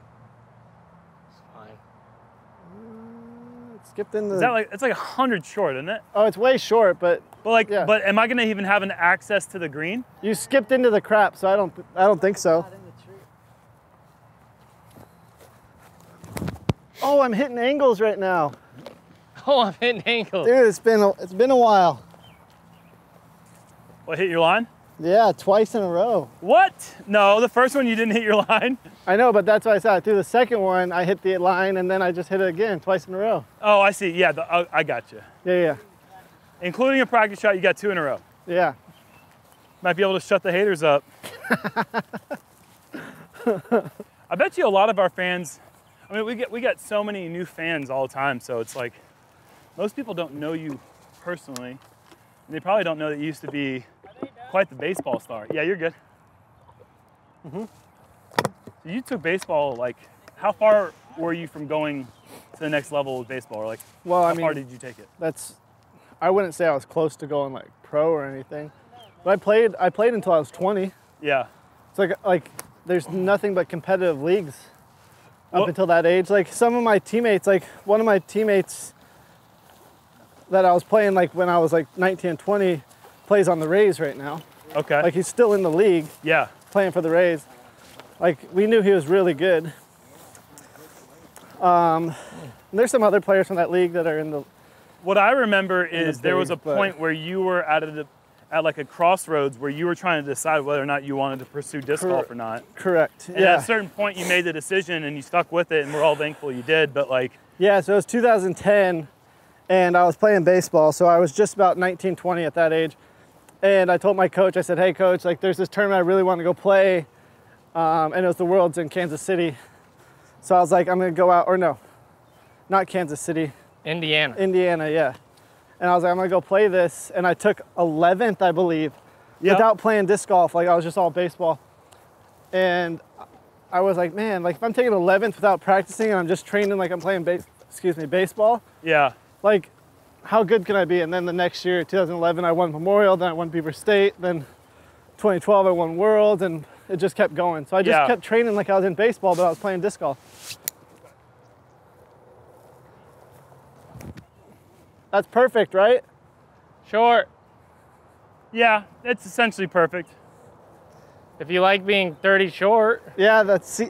It's Fine. Uh, it skipped in the. Is that like it's like a hundred short, isn't it? oh, it's way short, but But like, Yeah. but am I gonna even have an access to the green? you skipped into the crap, so I don't. I don't think so. Not in the tree. Oh, I'm hitting angles right now, <laughs> Oh, I'm hitting angles. dude. It's been a, it's been a while. What hit your line? Yeah, twice in a row. What? No, the first one you didn't hit your <laughs> line. I know, but that's why I said I threw the second one. I hit the line, and then I just hit it again twice in a row. Oh, I see. Yeah, the, oh, I got you. Yeah, yeah, Including a practice shot, you got two in a row. yeah. Might be able to shut the haters up. <laughs> I bet you a lot of our fans. I mean, we get we get so many new fans all the time, so it's like most people don't know you personally, and they probably don't know that you used to be quite the baseball star. Yeah, you're good. Mm-hmm. So you took baseball like, how far were you from going to the next level with baseball? Or like, Well, how I far did you take it? that's. I wouldn't say I was close to going like pro or anything, but I played. I played until I was 20. Yeah. It's like like there's nothing but competitive leagues up Well- until that age. Like some of my teammates, like one of my teammates that I was playing like when I was like 19 and 20 plays on the Rays right now. Okay. Like he's still in the league yeah. playing for the Rays. Like we knew he was really good. Um, there's some other players from that league that are in the What I remember the is there was a but- point where you were at a, at like a crossroads where you were trying to decide whether or not you wanted to pursue disc Cor- golf or not. correct. And yeah. at a certain point, you made the decision and you stuck with it, and we're all thankful you did. But like, Yeah, so it was 2010, and I was playing baseball. So I was just about 19, 20 at that age. And I told my coach, I said, hey, coach, like there's this tournament I really want to go play. Um, and it was the Worlds in Kansas City. So I was like, I'm going to go out, or no, not Kansas City, Indiana. Indiana, yeah. And I was like, I'm going to go play this. And I took 11th, I believe, Yeah. without playing disc golf. Like I was just all baseball. And I was like, man, like if I'm taking 11th without practicing and I'm just training like I'm playing base, excuse me, baseball, yeah, like how good can I be? And then the next year, 2011, I won Memorial, then I won Beaver State, then 2012 I won Worlds, and it just kept going. So I just Yeah. kept training like I was in baseball, but I was playing disc golf. That's perfect, right? Short. Yeah, it's essentially perfect. If you like being 30 short, Yeah, that's C.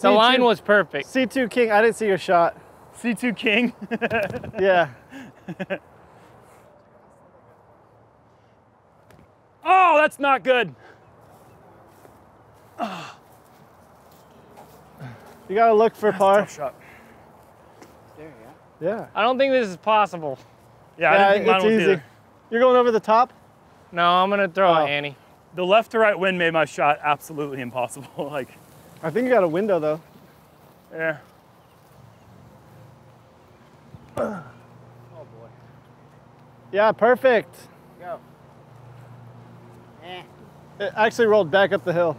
the line C2 was perfect. C2 King. I didn't see your shot. C2 King. <laughs> Yeah. oh, that's not good. You gotta look for par. Tough shot. There, yeah. Yeah. I don't think this is possible. Yeah, I yeah, didn't think mine it's was easy. either. You're going over the top? No, I'm gonna throw Oh. a Annie. The left to right wind made my shot absolutely impossible. <laughs> like, I think you got a window though. yeah. Oh boy. Yeah, perfect. Go. Eh. It actually rolled back up the hill.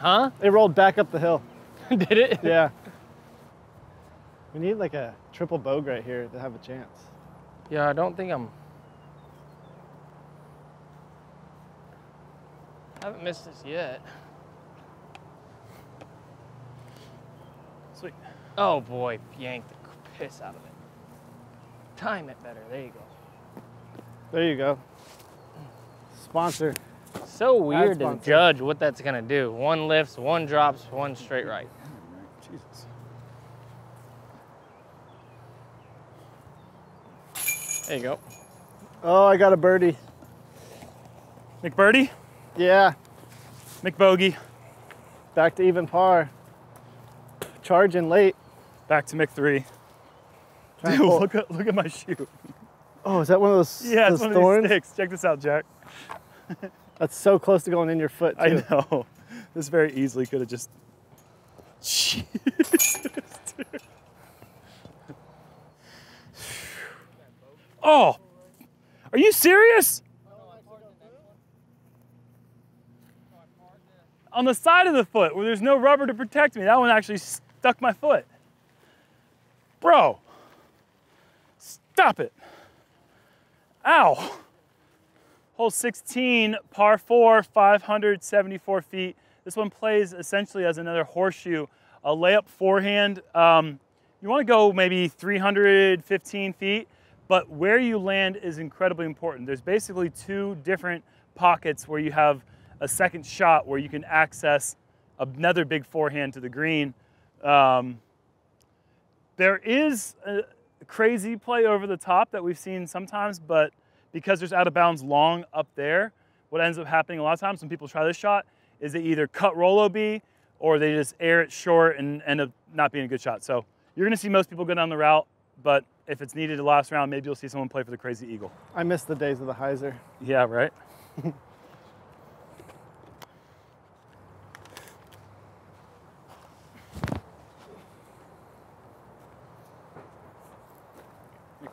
Huh? It rolled back up the hill. <laughs> Did it? Yeah. We need like a triple bogue right here to have a chance. Yeah, I don't think I'm. Haven't missed this yet. Sweet. Oh boy, yanked the piss out of it. Time it better. There you go. There you go. Sponsor. So weird to judge what that's gonna do. One lifts, one drops, one straight right. Jesus. There you go. Oh, I got a birdie. McBirdie, Yeah. McBogey, Back to even par. Charging late. back to McThree. Trying to Dude, look at, look at my shoe. Oh, is that one of those, Yeah, it's those one of thorns? these sticks. Check this out, Jack. That's so close to going in your foot <laughs> too. I know. This very easily could have just. <laughs> Jesus, dude. Oh, are you serious? On the side of the foot where there's no rubber to protect me, that one actually stuck my foot. Bro, stop it. Ow. Hole 16, par 4, 574 feet. This one plays essentially as another horseshoe, a layup forehand. Um, you want to go maybe 315 feet, but where you land is incredibly important. There's basically two different pockets where you have a second shot where you can access another big forehand to the green. Um, there is a crazy play over the top that we've seen sometimes, but because there's out of bounds long up there, what ends up happening a lot of times when people try this shot is they either cut roll OB or they just air it short and end up not being a good shot. So you're gonna see most people go down the route, but if it's needed to last round, maybe you'll see someone play for the crazy eagle. I miss the days of the hyzer. Yeah, right? <laughs> you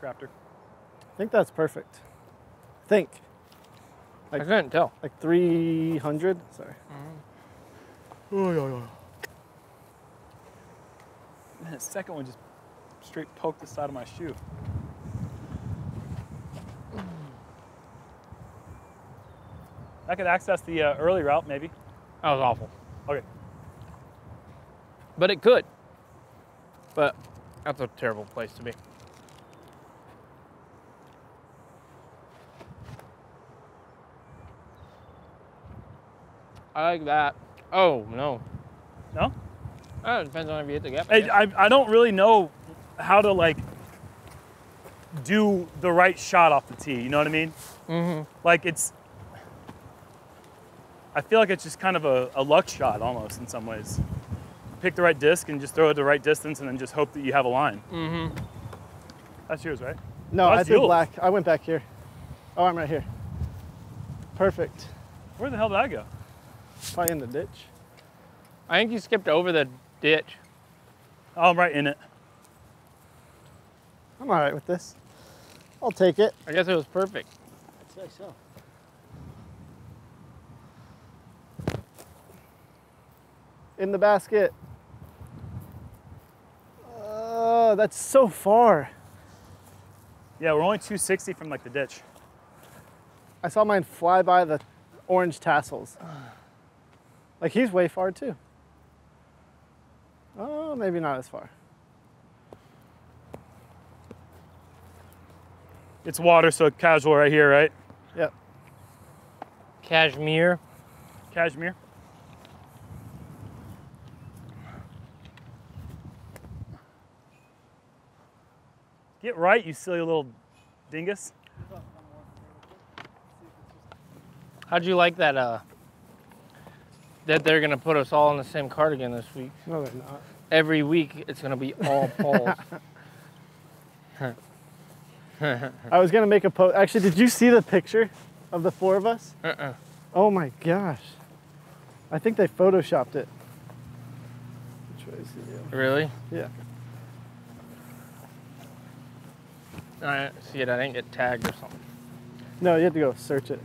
crafter. I think that's perfect. I Think. I couldn't tell. Like 300? Sorry. Oh, yeah, yeah. And the second one just straight poked the side of my shoe. I could access the uh, early route, maybe. That was awful. Okay. But it could. But that's a terrible place to be. I like that. Oh, no. No? Oh, it depends on if you hit the gap. I I. I, I don't really know how to like do the right shot off the tee. You know what I mean? Mm-hmm. Like it's. I feel like it's just kind of a, a luck shot almost in some ways. Pick the right disc and just throw it the right distance, and then just hope that you have a line. Mm-hmm. That's yours, right? No, Oh, I that's threw yours. black. I went back here. Oh, I'm right here. Perfect. Where the hell did I go? Probably in the ditch. I think you skipped over the ditch. Oh, I'm right in it. I'm all right with this. I'll take it. I guess it was perfect. I'd say so. In the basket. Oh, that's so far. Yeah, we're only 260 from like the ditch. I saw mine fly by the orange tassels. Like he's way far too. Oh, maybe not as far. It's water, so casual right here, right? Yep. Cashmere. Cashmere. Get right, you silly little dingus. How'd you like that? Uh, that they're gonna put us all in the same cardigan this week. No, they're not. Every week it's gonna be all <laughs> Paul's. <laughs> <laughs> I was gonna make a post. Actually, did you see the picture of the four of us? uh-uh. Oh my gosh. I think they photoshopped it. Which way is the Really? Yeah. I see it. I didn't get tagged or something. No, you have to go search it.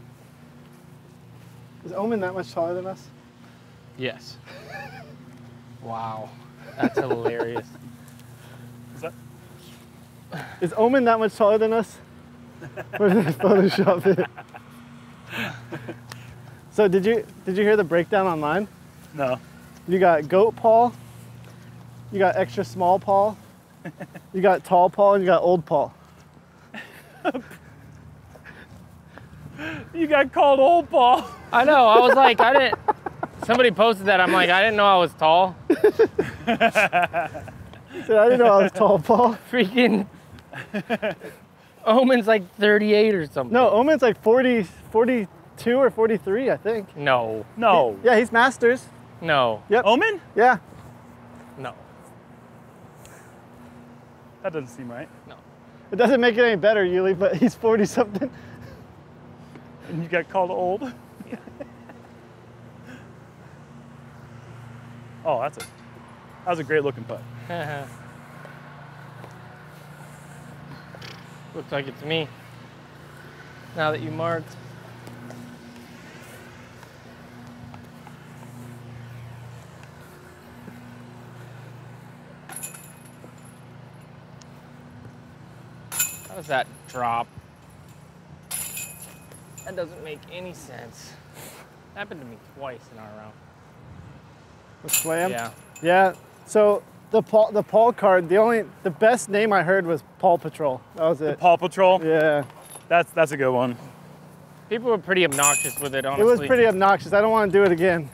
Is Oman that much taller than us? Yes. <laughs> wow, that's hilarious. <laughs> Is Oman that much taller than us? Or did they Photoshop it? So did you did you hear the breakdown online? No. You got goat Paul, you got extra small Paul, you got tall Paul, and you got old Paul. You got called old Paul. I know. I was like, I didn't. Somebody posted that. I'm like, I didn't know I was tall. <laughs> So I didn't know I was tall Paul. Freaking. <laughs> Oman's like 38 or something. No, Oman's like 40, 42 or 43, I think. No. No. Yeah, he's masters. No. Yep. Oman? Yeah. No. That doesn't seem right. No. It doesn't make it any better, Yuli, but he's 40 something. And you got called old? Yeah. <laughs> oh, that's a that was a great looking putt. <laughs> Looks like it's me. Now that you marked. How does that drop? That doesn't make any sense. Happened to me twice in our round. The slam. Yeah. Yeah. So the Paul, the Paul card, the only, the best name I heard was Paul Patrol. That was it. The it. Paw Patrol. Yeah. That's that's a good one. People were pretty obnoxious with it, Honestly. It was pretty obnoxious. I don't want to do it again.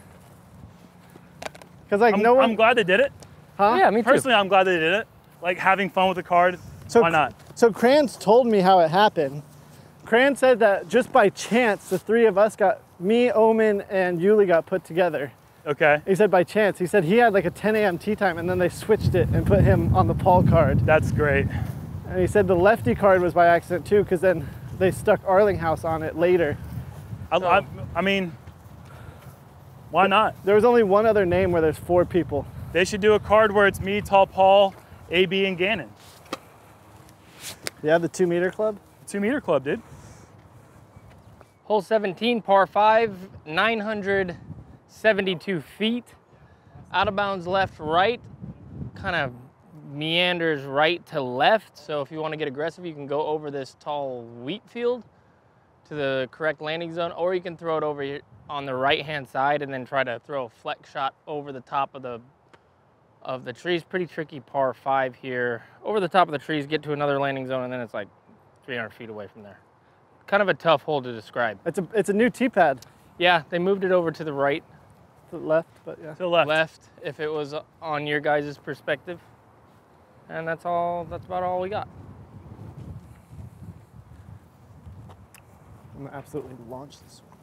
Cause like I'm, no one, I'm glad they did it. huh? Yeah, me too. Personally, I'm glad they did it. Like having fun with the card. So why not? So Kranz told me how it happened. Kranz said that just by chance, the three of us got, me, Oman, and Yuli got put together. Okay. He said by chance. He said he had like a 10 a.m. tee time and then they switched it and put him on the Paul card. That's great. And he said the lefty card was by accident too because then they stuck Arlinghouse on it later. I, I, I mean, why not? There was only one other name where there's four people. They should do a card where it's me, Tall Paul, AB, and Gannon. Yeah, the two meter club. Two meter club, dude. Hole 17, par 5, 972 feet. Out of bounds left, right. Kind of meanders right to left. So if you want to get aggressive, you can go over this tall wheat field to the correct landing zone, or you can throw it over here on the right hand side and then try to throw a flex shot over the top of the of the trees. Pretty tricky par 5 here. Over the top of the trees, get to another landing zone, and then it's like 300 feet away from there. Kind of a tough hole to describe. It's a it's a new tee pad Yeah, they moved it over to the right, to the left, but yeah. To the left. left, if it was on your guys' perspective. And that's all, that's about all we got. I'm gonna absolutely launch this one.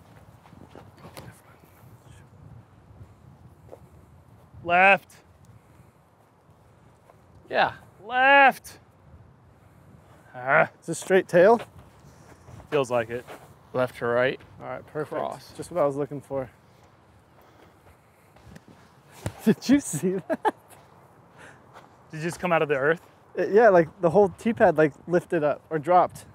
Left. Yeah, Left. Ah, Is this straight tail? feels like it. left to right. All right, perfect. Cross. Just what I was looking for. <laughs> Did you see that? Did you just come out of the earth? It- yeah, like the whole tee pad like lifted up or dropped.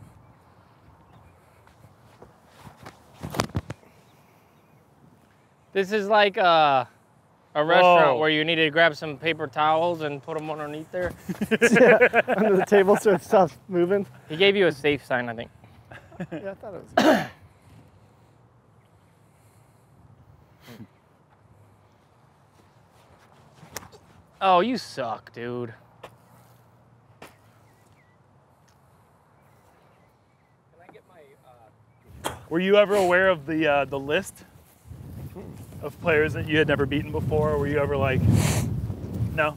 This is like a, a restaurant Whoa. where you need to grab some paper towels and put them underneath there. <laughs> <laughs> under the table so it stops moving. He gave you a safe sign, I think. Yeah, I thought it was. Oh, you suck, dude. Were you ever aware of the uh, the list of players that you had never beaten before? Were you ever like, no?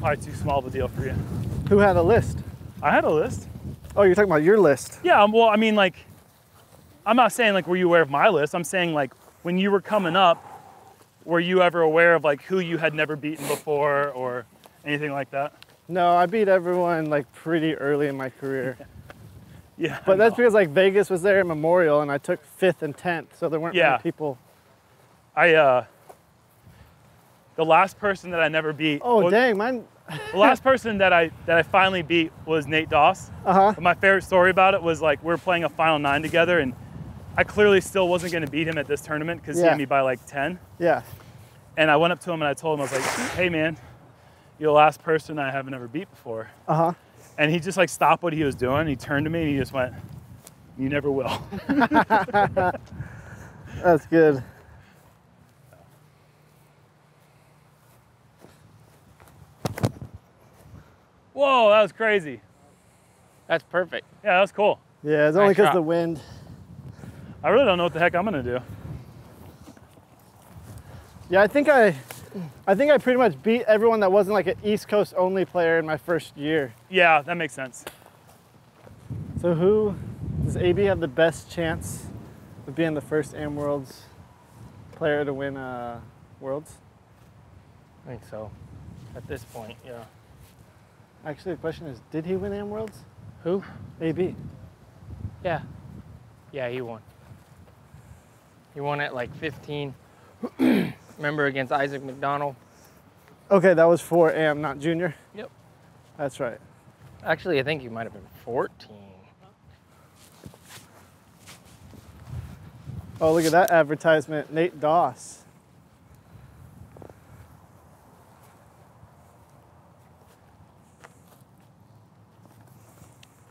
Probably too small of a deal for you. Who had a list? I had a list. Oh, you're talking about your list. Yeah, um, well, I mean, like, I'm not saying like were you aware of my list. I'm saying like when you were coming up, were you ever aware of like who you had never beaten before or anything like that? No, I beat everyone like pretty early in my career. <laughs> Yeah, But that's because like Vegas was there at Memorial and I took fifth and tenth, so there weren't Yeah. many people. I uh, the last person that I never beat. Oh was- dang, mine. The last person that I that I finally beat was Nate Doss. Uh huh. But my favorite story about it was like we were playing a final nine together, and I clearly still wasn't going to beat him at this tournament because he had me by like ten. Yeah. And I went up to him and I told him I was like, "Hey man, you're the last person I haven't ever beat before." Uh huh. And he just like stopped what he was doing. He turned to me and he just went, "You never will." <laughs> That's good. Whoa, that was crazy. That's perfect. Yeah, that was cool. Yeah, it's only because shot. the wind. I really don't know what the heck I'm gonna do. Yeah, I think I, I think I pretty much beat everyone that wasn't like an East Coast only player in my first year. Yeah, that makes sense. So who does AB have the best chance of being the first Am Worlds player to win uh, Worlds? I think so. At this point, yeah. Actually, the question is, did he win Am Worlds? Who? AB. Yeah. Yeah, he won. He won at like 15. <clears throat> Remember against Isaac McDonald? Okay, that was for Am, not Junior. Yep. That's right. Actually, I think he might have been 14. Oh, look at that advertisement, Nate Doss. I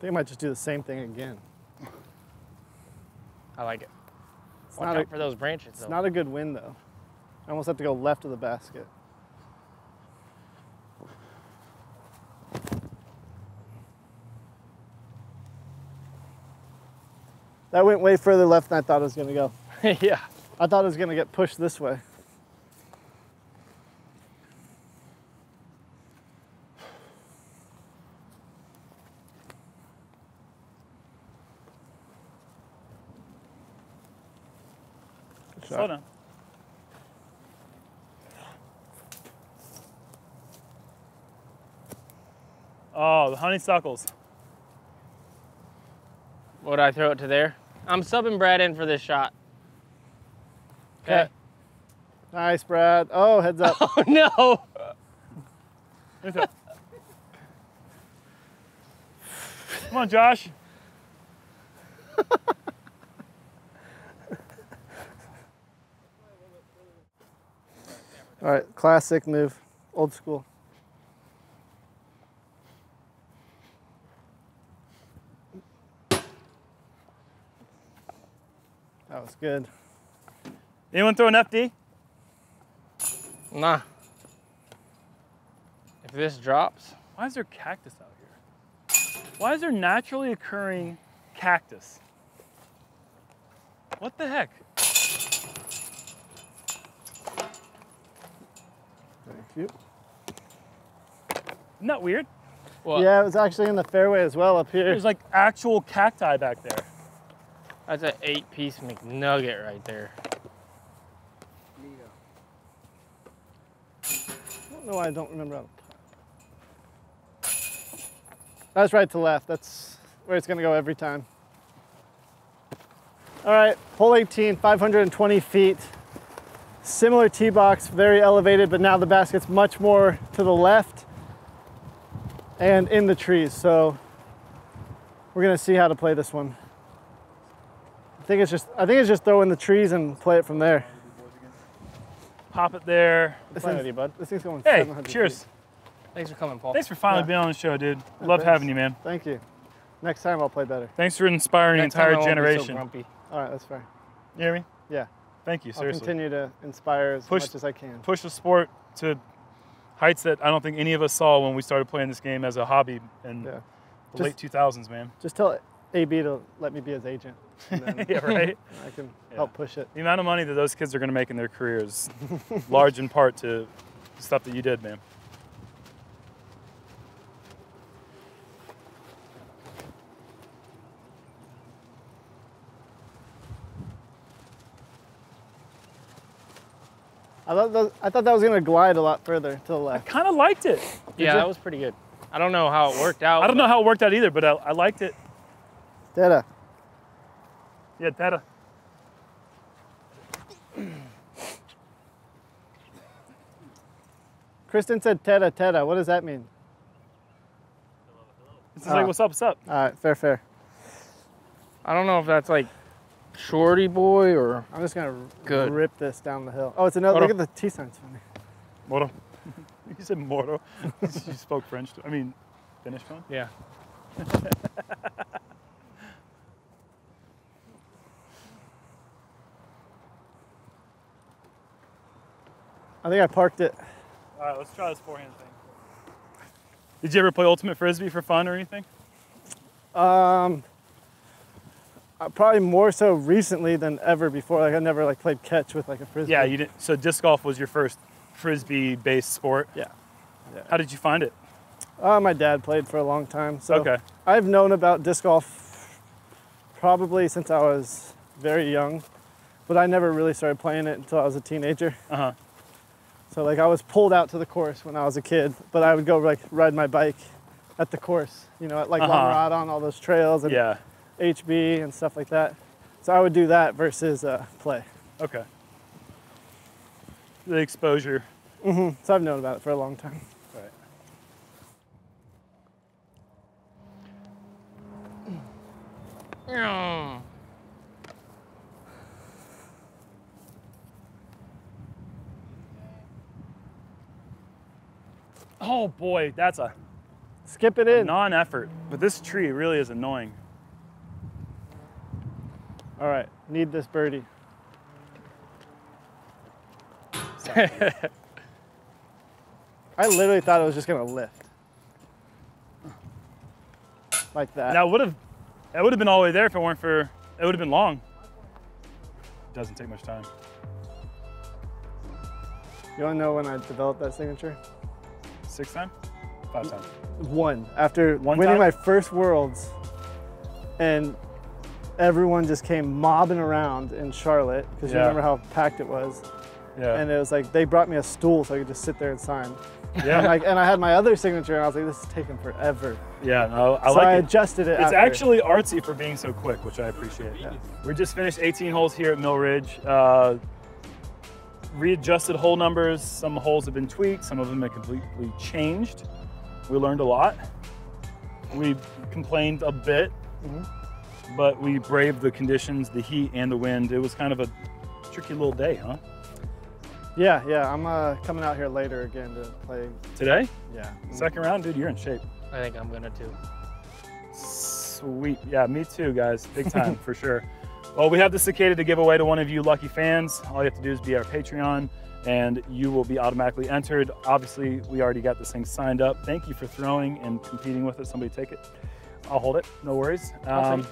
think I might just do the same thing again. I like it. Watch not out a- for those branches, It's though. not a good wind though. I almost have to go left of the basket. That went way further left than I thought it was gonna go. <laughs> yeah. I thought it was gonna get pushed this way. Good Slow Oh, the honeysuckles. Would I throw it to there? I'm subbing Brad in for this shot. Okay. Uh, nice, Brad. Oh, heads up. <laughs> Oh no! Here's it. Come on, Josh. All right, classic move, old school. That was good. Anyone throw an FD? Nah. If this drops, Why is there cactus out here? Why is there naturally occurring cactus? What the heck? Thank you. Isn't that weird? what? Yeah, it was actually in the fairway as well up here. There's like actual cacti back there. That's an eight-piece McNugget right there. I don't know why I don't remember how to. That's right to left. That's where it's gonna go every time. All right, hole 18, 520 feet. Similar tee box, very elevated, but now the basket's much more to the left and in the trees. So we're gonna see how to play this one. I think it's just I think it's just throw in the trees and play it from there. Pop it there. This thing's, you, bud. this thing's going Hey, cheers. feet. Thanks for coming, Paul. Thanks for finally Yeah. being on the show, dude. Love thanks. having you, man. Thank you. Next time I'll play better. Thanks for inspiring an Next time I entire won't be so generation. grumpy. All right, that's fair. you hear me? Yeah. Thank you, Seriously, I'll continue to inspire as Push- much as I can. Push the sport to heights that I don't think any of us saw when we started playing this game as a hobby in Yeah. the Just- late 2000s, man. Just tell AB to let me be his agent. <laughs> And then yeah, right. I can help push it. The amount of money that those kids are going to make in their careers, large in part to stuff that you did, man. I thought that, I thought that was gonna glide a lot further to the left. I kind of liked it. Yeah, you? that was pretty good. I don't know how it worked out. I don't know how it worked out either, but I, I liked it. Data. Yeah, that. Kristen said teta teta. What does that mean? It's just like, Ah. what's up, what's up? All right, fair, fair. I don't know if that's like shorty boy or I'm just gonna Good. rip this down the hill. Oh, it's another. Hold Look at the T signs funny. Moro. <laughs> you said Moro. <laughs> you spoke French. I mean, Finnish one. yeah. <laughs> I think I parked it. All right, let's try this forehand thing. Did you ever play Ultimate Frisbee for fun or anything? Um, probably more so recently than ever before. Like I never like played catch with like a frisbee. Yeah, you didn't. So disc golf was your first frisbee-based sport. Yeah. Yeah. How did you find it? Uh, my dad played for a long time, so Okay. I've known about disc golf probably since I was very young, but I never really started playing it until I was a teenager. Uh huh. So like I was pulled out to the course when I was a kid, but I would go like ride my bike at the course, you know, at like Uh-huh. Long Rod on all those trails and Yeah. HB and stuff like that. So I would do that versus uh, play. Okay. The exposure. Mm-hmm. So I've known about it for a long time. Right. <clears throat> Oh boy, that's a Skip it in. non-effort. But this tree really is annoying. All right, need this birdie. <laughs> I literally thought it was just gonna lift. Like that. Now would have, it would have been all the way there if it weren't for, it would have been long. Doesn't take much time. You wanna know when I developed that signature? Six time, five time. One. After One winning time? my first worlds and everyone just came mobbing around in Charlotte, because you remember how packed it was. Yeah. And it was like they brought me a stool so I could just sit there and sign. And, yeah. like, and I had my other signature and I was like, this is taking forever. yeah. No, I so like I it. adjusted it. It's after. actually artsy for being so quick, which I appreciate. Yeah. We just finished 18 holes here at Mill Ridge. Uh, readjusted hole numbers. Some holes have been tweaked. Some of them have completely changed. We learned a lot. We complained a bit, Mm-hmm. But we braved the conditions, the heat and the wind. It was kind of a tricky little day, huh? Yeah, yeah. I'm uh, coming out here later again to play. Today, Yeah. second round, dude, you're in shape. I think I'm gonna too. Sweet. Yeah, me too, guys. Big time for sure. <laughs> Well, we have the cicada to give away to one of you lucky fans. All you have to do is be our Patreon and you will be automatically entered. Obviously, we already got this thing signed up. Thank you for throwing and competing with it. Somebody take it. I'll hold it. No worries. Um,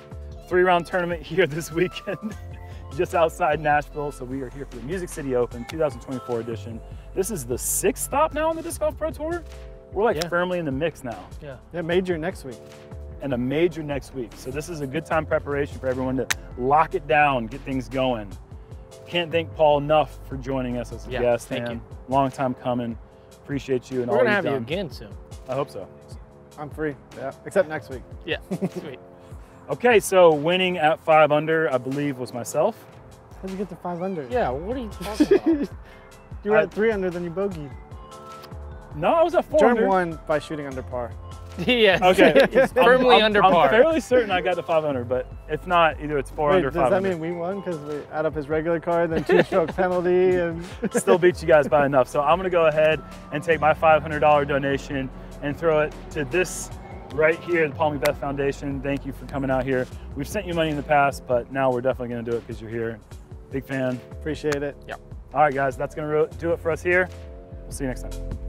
three round tournament here this weekend, <laughs> just outside Nashville. So we are here for the Music City Open 2024 edition. This is the sixth stop now on the Disc Golf Pro Tour. We're like Yeah. firmly in the mix now Yeah. Yeah, major next week. and a major next week. So this is a good time preparation for everyone to lock it down, get things going. Can't thank Paul enough for joining us as a Yeah, guest. thank man. you. Long time coming. Appreciate you and We're all gonna you've have you again soon. I hope so. I'm free. Yeah, except next week. Yeah. Sweet. <laughs> Okay, so winning at five under, I believe, was myself. How'd you get to five under? Yeah. What are you talking <laughs> about? You were I- at three under, then you bogeyed. No, I was at four Turn under. one by shooting under par. <laughs> yes. Okay, <laughs> It's I'm- firmly I'm, under I'm fairly certain I got to five under, but if not, either it's four Wait, under, does that mean we won because we add up his regular card, then two stroke penalty, and still beat you guys by enough. So I'm gonna go ahead and take my $500 donation and throw it to this right here, the Paul McBeth Foundation. Thank you for coming out here. We've sent you money in the past, but now we're definitely gonna do it because you're here. Big fan. appreciate it. Yeah. All right, guys, that's gonna do it for us here. We'll see you next time.